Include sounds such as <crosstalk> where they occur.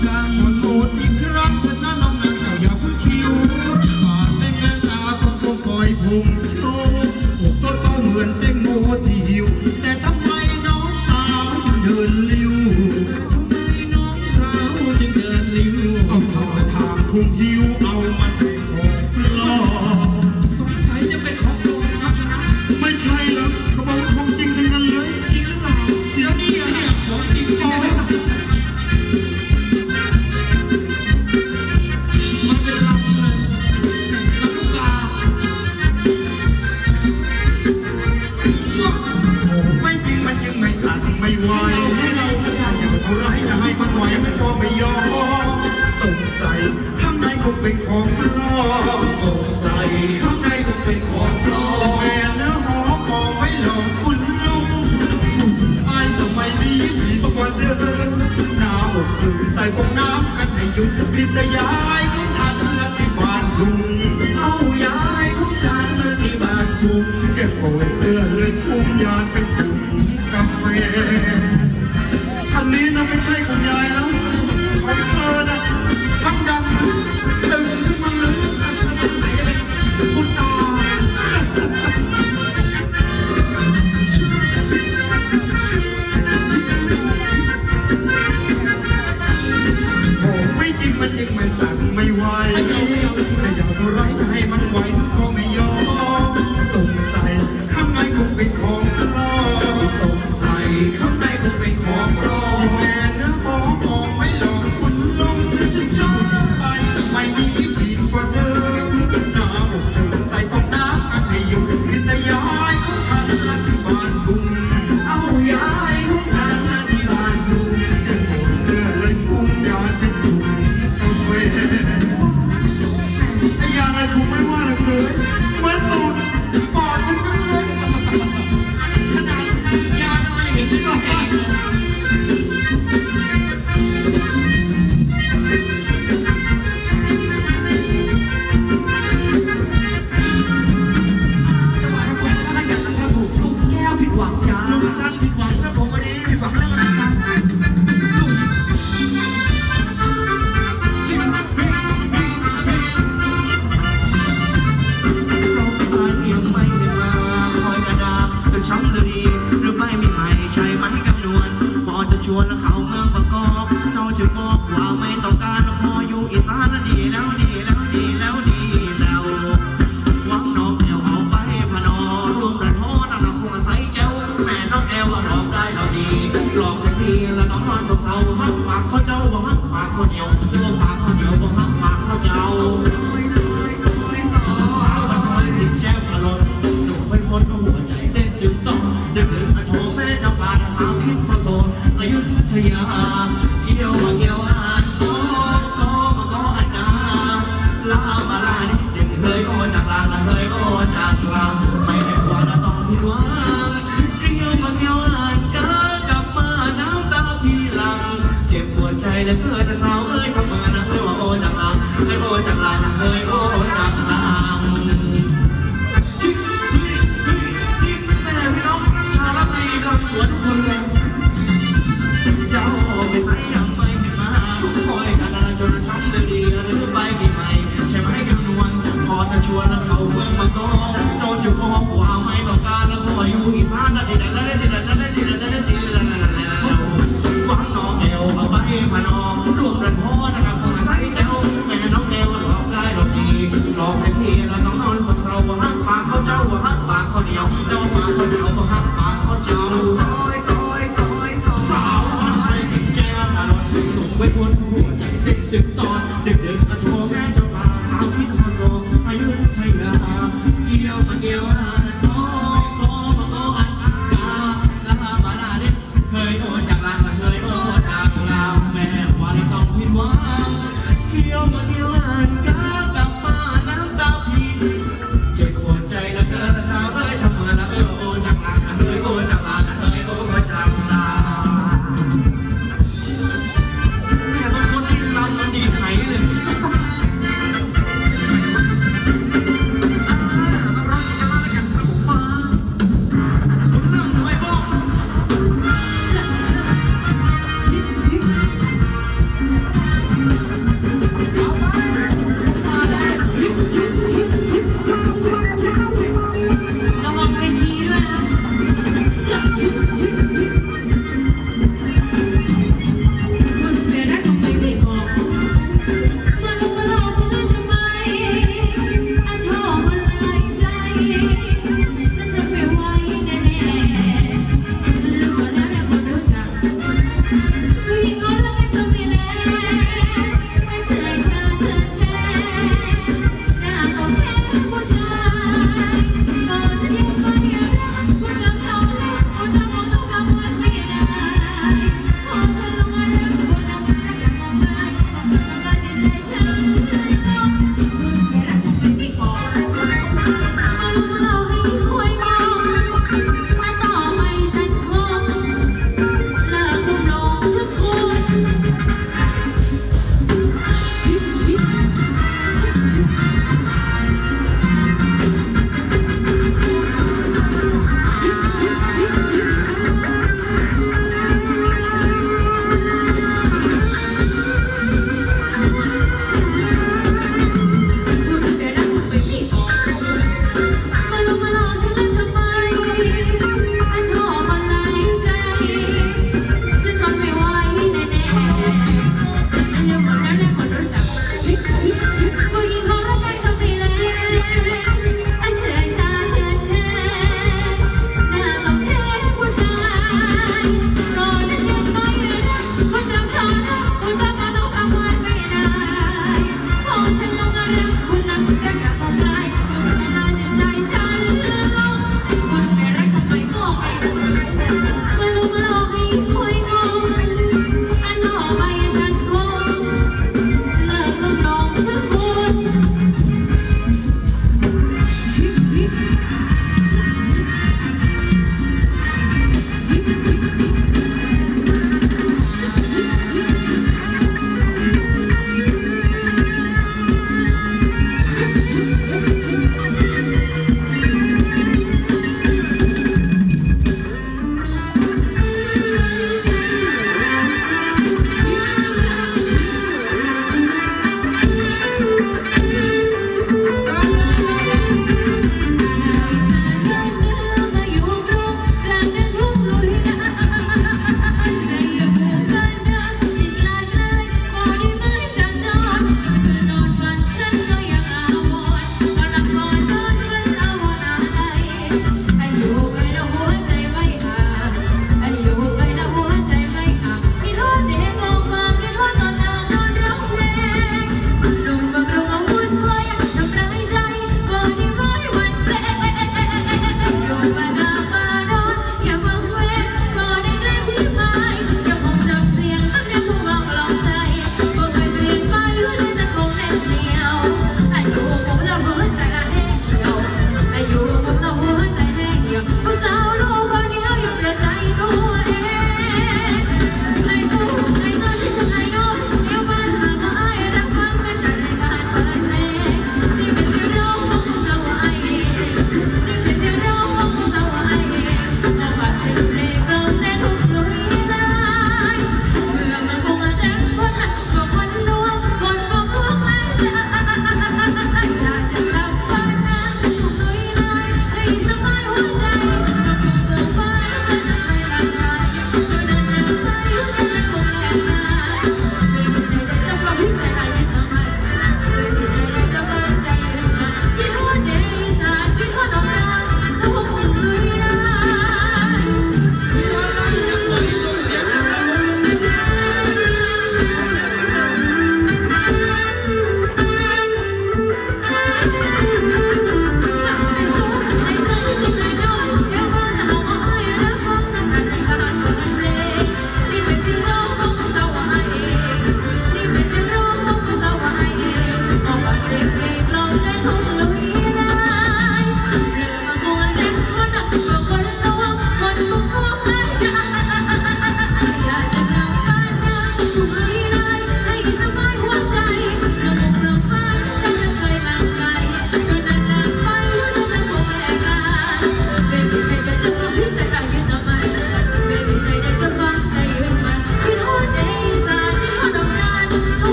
time ไม่ไหวอย่างไรจะให้มันไหวมันก็ไม่ยอมสงสัยข้างในคงเป็นของปลอมสงสัยข้างในคงเป็นของปลอมแม่เนื้อหอมมองไม่หลอกคุณลุงผู้ชายสมัยนี้ผีประกว่าเดินหน้าหมดสื่ใส่พวงน้ำกันให้หยุดพิษยายของฉันและที่บ้านทุ่งเอายายของฉันและที่บ้านทุ่งเก็บเอาว้เสื้อเลยทุ่งยาน ให้คุณยายนะของเธอนะทั้งดังตึงขึ้นมาลึกคุณ Thank <laughs> you. you wanna how 来我长啊